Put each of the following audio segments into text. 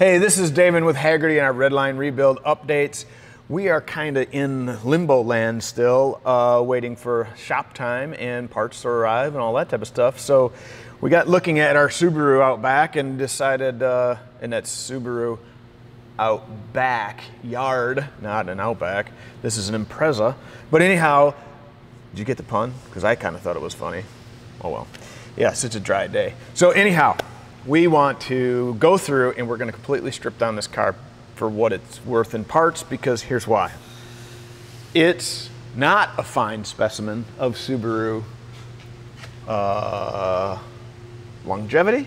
Hey, this is David with Hagerty and our Redline Rebuild updates. We are kind of in limbo land still, uh, waiting for shop time and parts to arrive and all that type of stuff. So we got looking at our Subaru out back and decided, uh, and that's Subaru out back yard, not an outback. This is an Impreza. But anyhow, did you get the pun? Because I kind of thought it was funny. Oh well. Yes, it's a dry day. So anyhow, we want to go through and we're going to completely strip down this car for what it's worth in parts because here's why. It's not a fine specimen of Subaru uh, longevity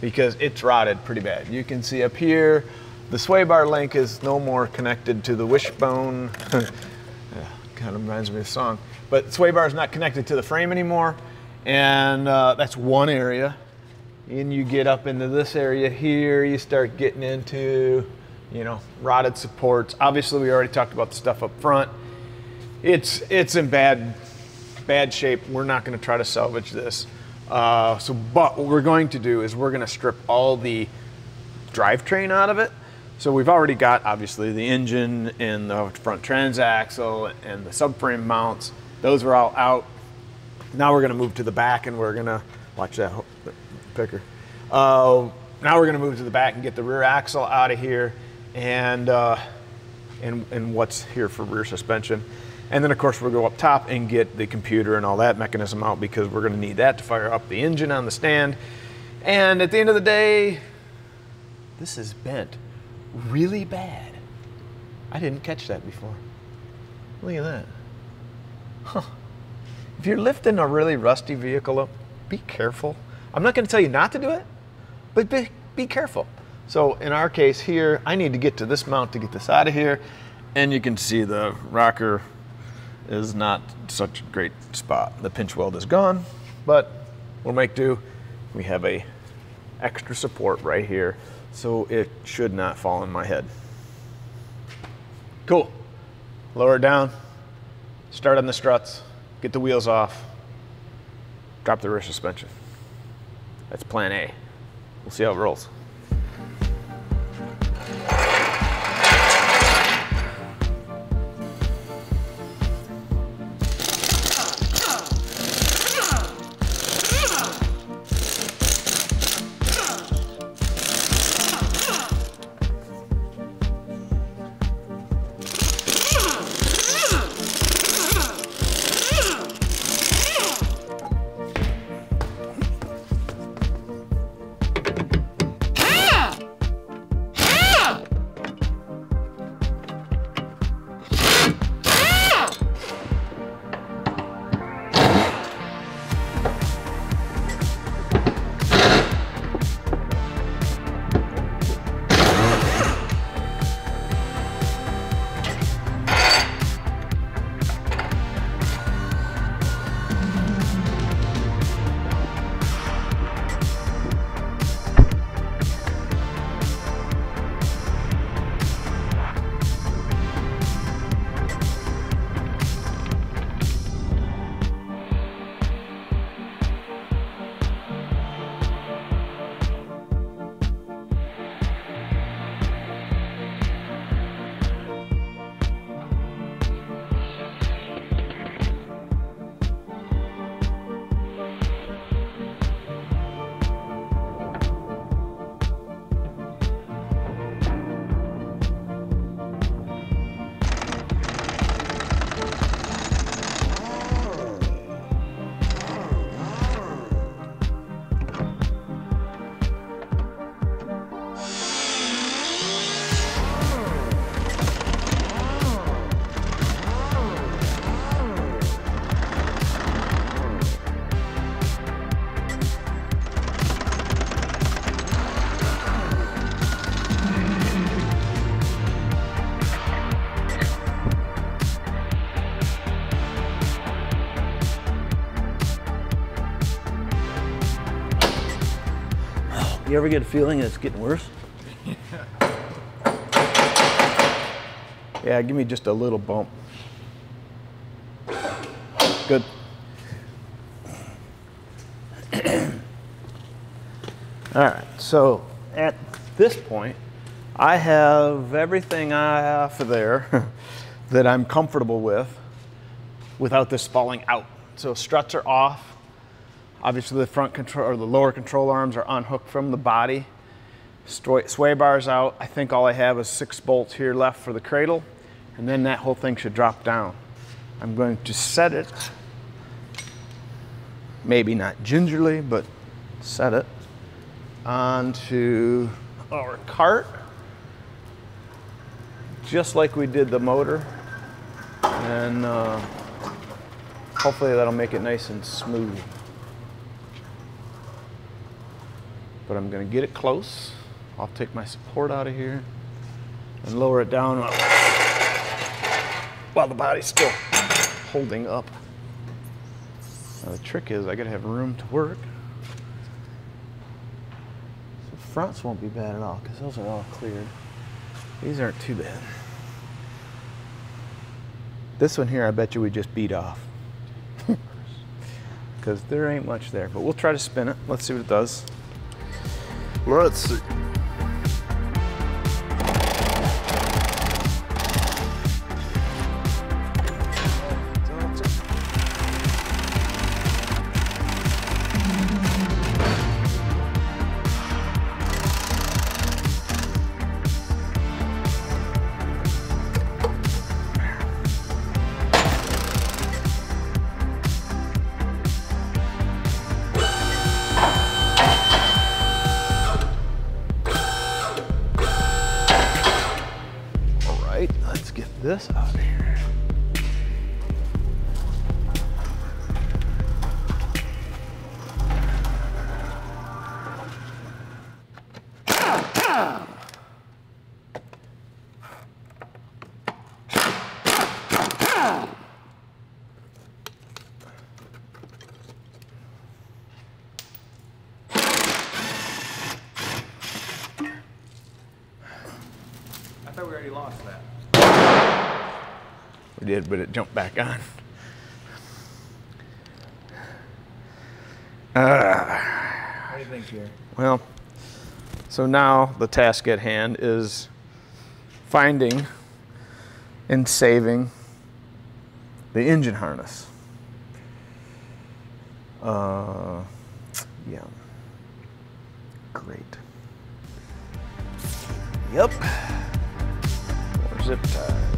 because it's rotted pretty bad. You can see up here, the sway bar link is no more connected to the wishbone. yeah, kind of reminds me of a song. But sway bar is not connected to the frame anymore. And uh, that's one area and you get up into this area here, you start getting into, you know, rotted supports. Obviously, we already talked about the stuff up front. It's it's in bad bad shape. We're not going to try to salvage this. Uh, so, but what we're going to do is we're going to strip all the drivetrain out of it. So we've already got obviously the engine and the front transaxle and the subframe mounts. Those are all out. Now we're going to move to the back and we're going to watch that picker. Uh, now we're going to move to the back and get the rear axle out of here and, uh, and, and what's here for rear suspension. And then of course we'll go up top and get the computer and all that mechanism out because we're going to need that to fire up the engine on the stand. And at the end of the day, this is bent really bad. I didn't catch that before. Look at that. Huh. If you're lifting a really rusty vehicle up, be careful. I'm not going to tell you not to do it, but be, be careful. So in our case here, I need to get to this mount to get this out of here. And you can see the rocker is not such a great spot. The pinch weld is gone, but we'll make do. We have a extra support right here, so it should not fall on my head. Cool. Lower it down, start on the struts, get the wheels off, drop the rear suspension. That's plan A. We'll see how it rolls. You ever get a feeling it's getting worse? Yeah, give me just a little bump. Good. All right, so at this point, I have everything off of there that I'm comfortable with without this falling out. So struts are off. Obviously the front control or the lower control arms are unhooked from the body. Sway bars out. I think all I have is six bolts here left for the cradle and then that whole thing should drop down. I'm going to set it, maybe not gingerly, but set it onto our cart, just like we did the motor. And uh, hopefully that'll make it nice and smooth. But I'm gonna get it close. I'll take my support out of here and lower it down while the body's still holding up. Now the trick is I gotta have room to work. The fronts won't be bad at all because those are all cleared. These aren't too bad. This one here, I bet you we just beat off. Because there ain't much there, but we'll try to spin it. Let's see what it does. Let's see. This out here. I thought we already lost that. We did, but it jumped back on. Uh, what do you think here? Well, so now the task at hand is finding and saving the engine harness. Uh, yeah. Great. Yep. More zip ties.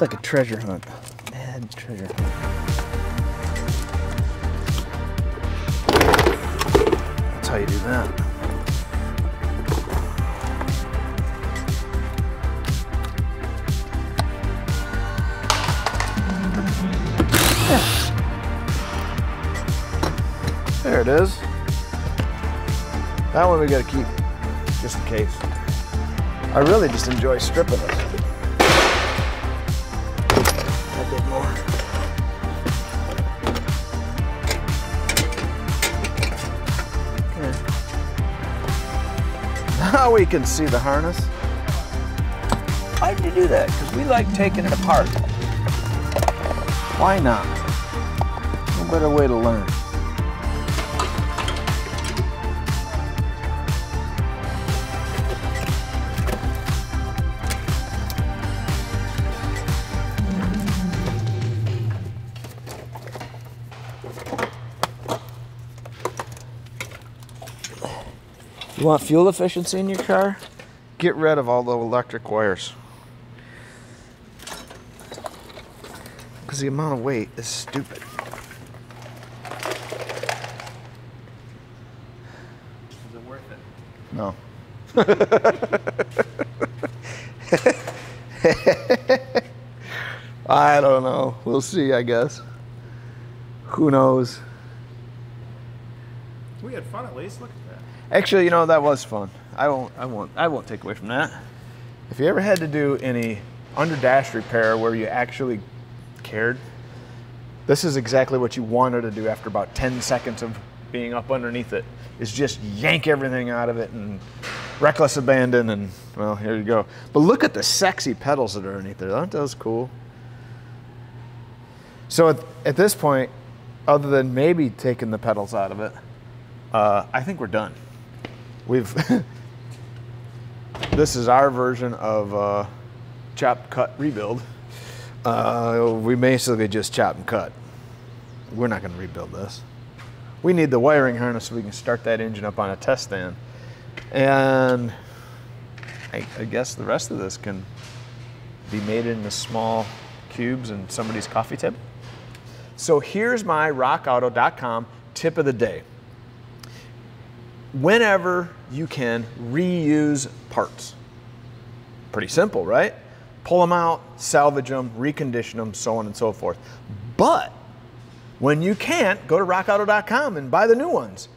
It's like a treasure hunt. Mad treasure hunt. That's how you do that. There it is. That one we gotta keep, just in case. I really just enjoy stripping it. Now we can see the harness. Why did you do that? Because we like taking it apart. Why not? No better way to learn. You want fuel efficiency in your car? Get rid of all the electric wires. Because the amount of weight is stupid. Is it worth it? No. I don't know. We'll see, I guess. Who knows? We had fun at least. Look at that. Actually, you know that was fun. I won't. I won't. I won't take away from that. If you ever had to do any under dash repair where you actually cared, this is exactly what you wanted to do after about 10 seconds of being up underneath it. Is just yank everything out of it and reckless abandon, and well, here you go. But look at the sexy pedals that are underneath there. Aren't those cool? So at, at this point, other than maybe taking the pedals out of it, uh, I think we're done. We've this is our version of uh, chop, cut, rebuild. Uh, we basically just chop and cut. We're not going to rebuild this. We need the wiring harness so we can start that engine up on a test stand. And I, I guess the rest of this can be made into small cubes in somebody's coffee table. So here's my rockauto.com tip of the day. Whenever you can reuse parts. Pretty simple, right? Pull them out, salvage them, recondition them, so on and so forth. But when you can't, go to rockauto.com and buy the new ones.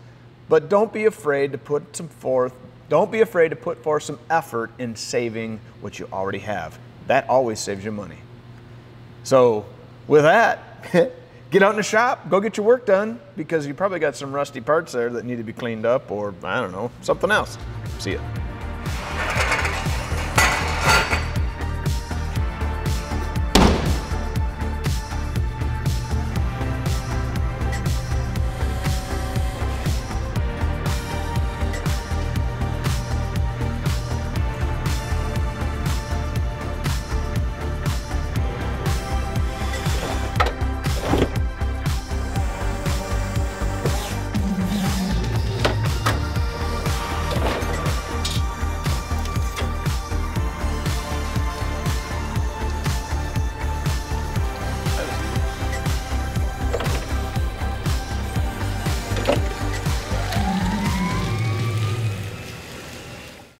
But don't be afraid to put some forth, don't be afraid to put forth some effort in saving what you already have. That always saves you money. So with that, get out in the shop, go get your work done because you probably got some rusty parts there that need to be cleaned up or I don't know, something else. See ya.